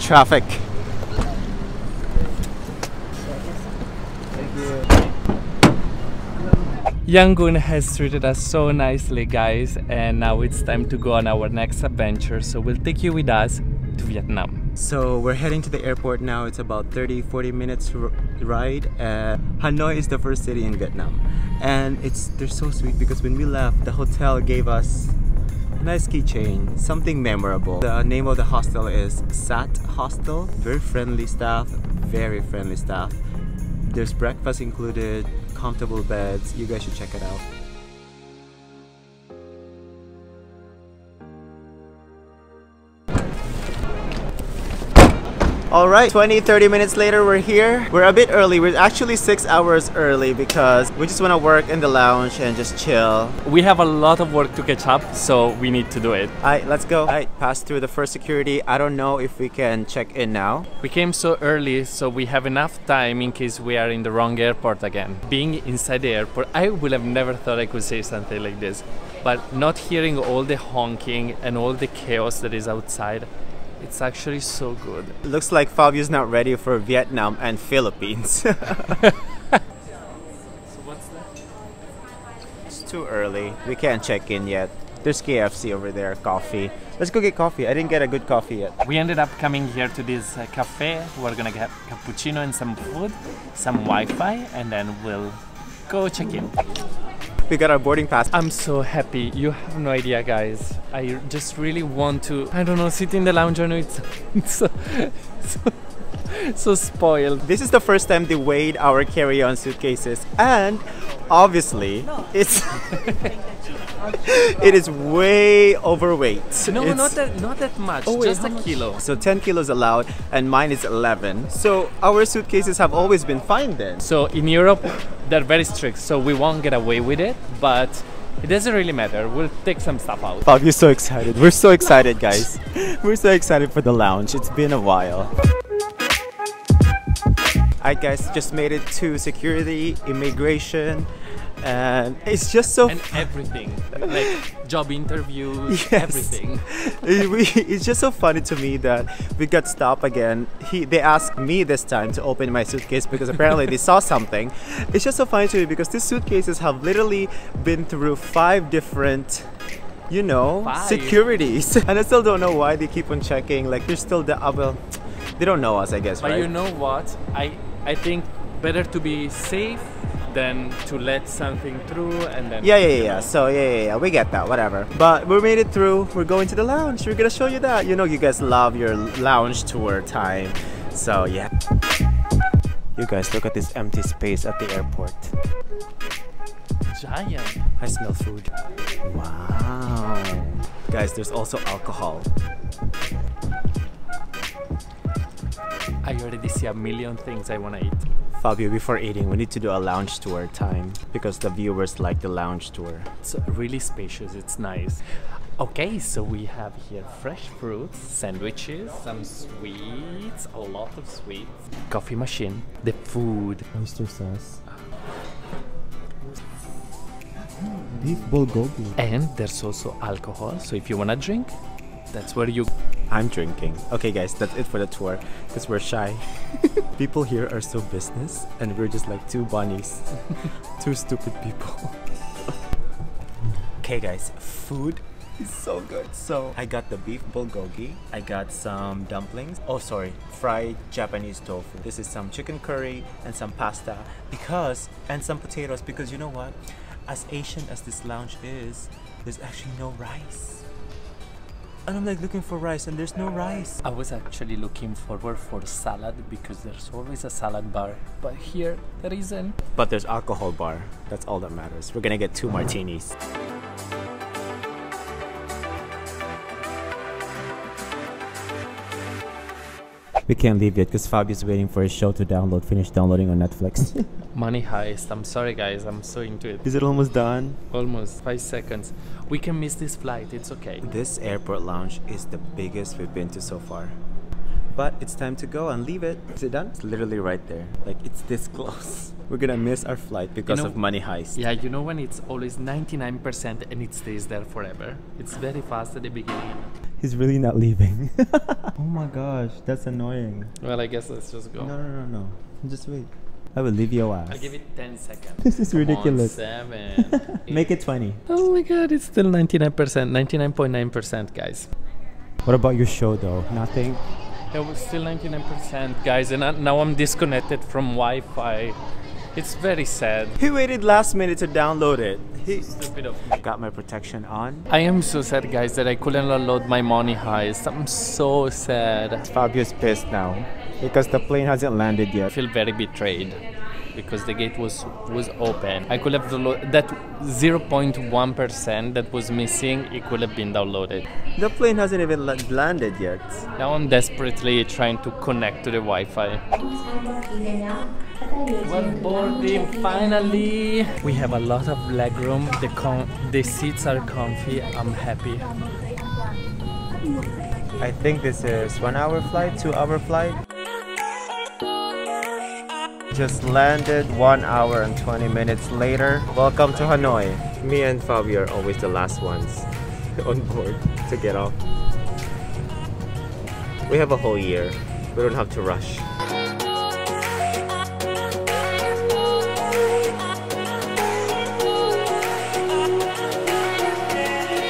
Traffic. Yangon has treated us so nicely, guys, and now it's time to go on our next adventure. So we'll take you with us to Vietnam. So we're heading to the airport now. It's about 30 40 minutes r- ride. Uh, Hanoi is the first city in Vietnam. And it's they're so sweet because when we left, the hotel gave us a nice keychain, something memorable. The name of the hostel is Sat Hostel. Very friendly staff, very friendly staff. There's breakfast included, comfortable beds. You guys should check it out. All right, 20, 30 minutes later, we're here. We're a bit early. We're actually six hours early because we just want to work in the lounge and just chill. We have a lot of work to catch up, so we need to do it. All right, let's go. All right, pass through the first security. I don't know if we can check in now. We came so early, so we have enough time in case we are in the wrong airport again. Being inside the airport, I would have never thought I could say something like this. But not hearing all the honking and all the chaos that is outside, it's actually so good. Looks like Fabio's not ready for Vietnam and Philippines. So what's that? it's too early. We can't check in yet. There's KFC over there, coffee. Let's go get coffee. I didn't get a good coffee yet. We ended up coming here to this uh, cafe. We're gonna get cappuccino and some food, some Wi-Fi, and then we'll go check in. We got our boarding pass. I'm so happy. You have no idea, guys. I just really want to, I don't know, sit in the lounge. I know it's, it's so, so, so spoiled. This is the first time they weighed our carry-on suitcases, and obviously, it's it is way overweight. No, It's- not that, not that much. Oh, just a much? kilo. So 10 kilos allowed, and mine is 11. So our suitcases have always been fine then. So in Europe, they're very strict, so we won't get away with it. But it doesn't really matter. We'll take some stuff out. Bob, you're so excited. We're so excited, guys. We're so excited for the lounge. It's been a while. Alright, guys, just made it to security, immigration, and it's just so And everything, like job interviews, Yes. everything. it- we- it's just so funny to me that we got stopped again. He they asked me this time to open my suitcase because apparently they saw something. It's just so funny to me because these suitcases have literally been through five different you know Five. securities and i still don't know why they keep on checking like they're still the uh, well they don't know us i guess But right you know what? I I think better to be safe than to let something through and then yeah, yeah, yeah, yeah. So yeah, yeah, yeah, we get that, whatever. But we made it through. We're going to the lounge. We're gonna show you that. You know, you guys love your lounge tour time. So yeah. You guys look at this empty space at the airport. giant. I smell food. Wow. Guys, there's also alcohol. I already see a million things I wanna eat. Fabio, before eating, we need to do a lounge tour time because the viewers like the lounge tour. It's really spacious. It's nice. Okay, so we have here fresh fruits, sandwiches, some sweets, a lot of sweets, coffee machine, the food, Oyster sauce. Beef bulgogi. and there's also alcohol. So if you wanna drink, that's where you I'm drinking. Okay, guys, that's it for the tour because we're shy. people here are so business, and we're just like two bunnies, two stupid people. okay, guys, food is so good. So I got the beef bulgogi. I got some dumplings. Oh, sorry, fried Japanese tofu. This is some chicken curry and some pasta because and some potatoes because you know what? As Asian as this lounge is, there's actually no rice. And I'm like looking for rice, and there's no rice. I was actually looking forward for salad because there's always a salad bar, but here there isn't. But there's alcohol bar. That's all that matters. We're gonna get two martinis. We can't leave yet because Fabio's waiting for his show to download, finish downloading on Netflix. Money heist. I'm sorry, guys. I'm so into it. Is it almost done? Almost five seconds. We can miss this flight. It's okay. This airport lounge is the biggest we've been to so far. But it's time to go and leave it. Is it done? It's literally right there. Like it's this close. We're gonna miss our flight because know- of money heist. Yeah, you know when it's always 99% and it stays there forever. It's very fast at the beginning. He's really not leaving. oh my gosh, that's annoying. Well, I guess let's just go. No, no, no, no. Just wait. I will leave your ass. I'll give it 10 seconds. This is Come on, ridiculous. seven. Make it 20. Oh my god, it's still 99%, 99.9%, guys. What about your show though? Nothing? It was still 99%, guys, and I- now I'm disconnected from Wi Fi. It's very sad. He waited last minute to download it. He Stupid of me. got my protection on. I am so sad, guys, that I couldn't unload my money heist. I'm so sad. Fabio's pissed now because the plane hasn't landed yet. I feel very betrayed because the gate was was open. I could have downloaded that 0.1% that was missing. It could have been downloaded. The plane hasn't even landed yet. Now I'm desperately trying to connect to the Wi-Fi. We're boarding finally. We have a lot of legroom. The com- the seats are comfy. I'm happy. I think this is one hour flight, two hour flight. Just landed one hour and 20 minutes later. Welcome to Hanoi. Me and Fabio are always the last ones on board to get off. We have a whole year. We don't have to rush.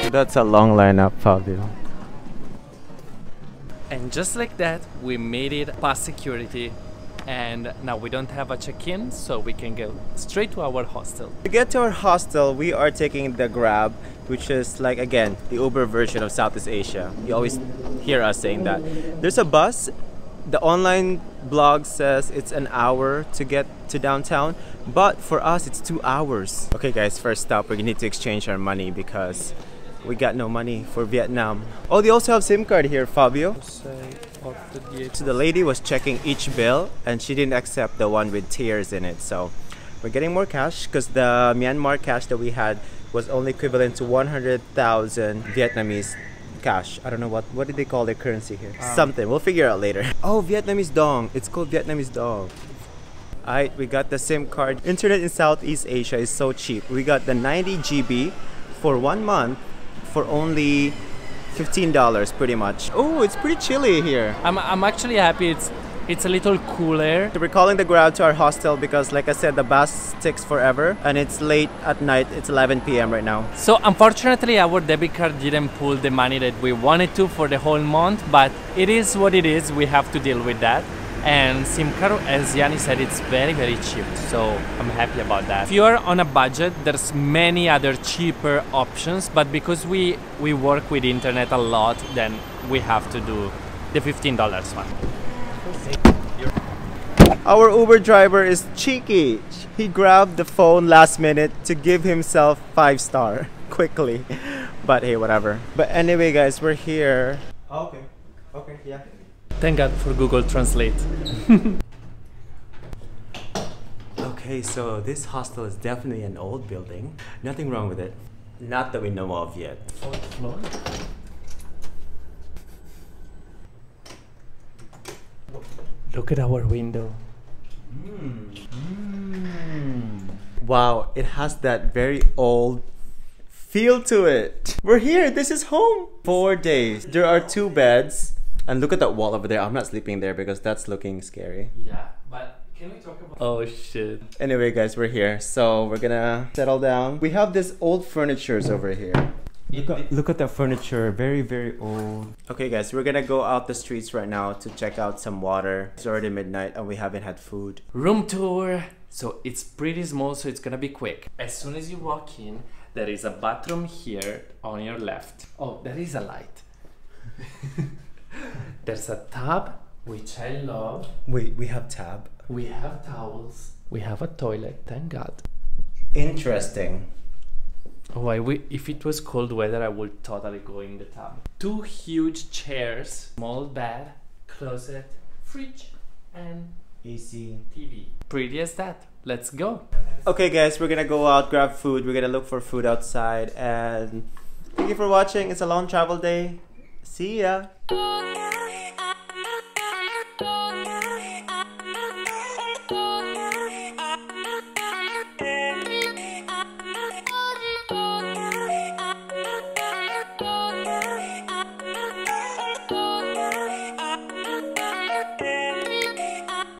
That's a long lineup, Fabio. And just like that, we made it past security. And now we don't have a check-in, so we can go straight to our hostel. To get to our hostel, we are taking the Grab, which is like again the Uber version of Southeast Asia. You always hear us saying that. There's a bus. The online blog says it's an hour to get to downtown, but for us it's two hours. Okay, guys, first stop, we need to exchange our money because we got no money for Vietnam. Oh, they also have SIM card here, Fabio. So the lady was checking each bill and she didn't accept the one with tears in it. So we're getting more cash because the Myanmar cash that we had was only equivalent to 100,000 Vietnamese cash. I don't know what what did they call their currency here. Um, Something. We'll figure out later. Oh, Vietnamese dong. It's called Vietnamese dong. Alright, we got the SIM card. Internet in Southeast Asia is so cheap. We got the 90 GB for one month for only $15 pretty much. Oh, it's pretty chilly here. I'm, I'm actually happy it's it's a little cooler. We're calling the Grab to our hostel because like I said the bus takes forever and it's late at night. It's 11 p.m. right now. So unfortunately our debit card didn't pull the money that we wanted to for the whole month, but it is what it is. We have to deal with that. And SIM card, as Yani said, it's very very cheap. So I'm happy about that. If you are on a budget, there's many other cheaper options, but because we we work with internet a lot, then we have to do the $15 one. Our Uber driver is cheeky. He grabbed the phone last minute to give himself five star quickly. But hey, whatever. But anyway, guys, we're here. okay. Okay. Yeah. Thank God for Google Translate. Okay, so this hostel is definitely an old building. Nothing wrong with it. Not that we know of yet. Fourth floor. Look at our window. Hmm. Wow, it has that very old feel to it. We're here. This is home. Four days. There are two beds. And look at that wall over there. I'm not sleeping there because that's looking scary. Yeah, but can we talk about? Oh shit! Anyway, guys, we're here. So we're gonna settle down. We have this old furnitures over here. Look at, look at that furniture. Very, very old. Okay, guys, we're gonna go out the streets right now to check out some water. It's already midnight and we haven't had food. Room tour. So it's pretty small, so it's gonna be quick. As soon as you walk in, there is a bathroom here on your left. Oh, there is a light. There's a tub, which I love. Wait, we have tab. We have towels. We have a toilet. Thank God. Interesting. Oh, I wi- if it was cold weather, I would totally go in the tub. Two huge chairs, small bed, closet, fridge, and AC. TV. Pretty as that. Let's go. Okay, guys, we're gonna go out, grab food. We're gonna look for food outside. And thank you for watching. It's a long travel day. See ya.